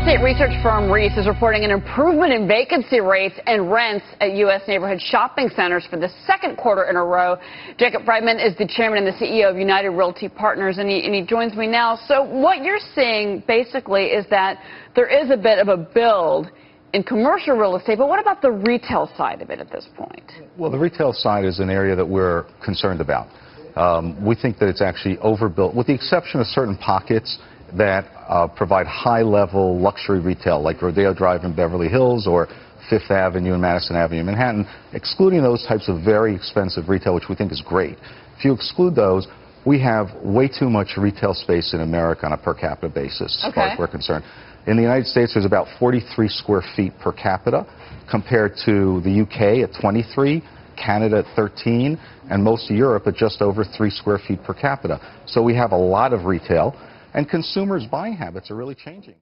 estate research firm Reis is reporting an improvement in vacancy rates and rents at U.S. neighborhood shopping centers for the second quarter in a row. Jacob Frydman is the chairman and the CEO of United Realty Partners, and he, and he joins me now. So what you're seeing basically is that there is a bit of a build in commercial real estate, but what about the retail side of it at this point? Well, the retail side is an area that we're concerned about. Um, we think that it's actually overbuilt, with the exception of certain pockets that uh, provide high-level luxury retail, like Rodeo Drive in Beverly Hills or Fifth Avenue and Madison Avenue in Manhattan, excluding those types of very expensive retail, which we think is great. If you exclude those, we have way too much retail space in America on a per capita basis, as far as we're concerned. In the United States, there's about 43 square feet per capita, compared to the UK at 23, Canada at 13, and most of Europe at just over 3 square feet per capita. So we have a lot of retail and consumers' buying habits are really changing.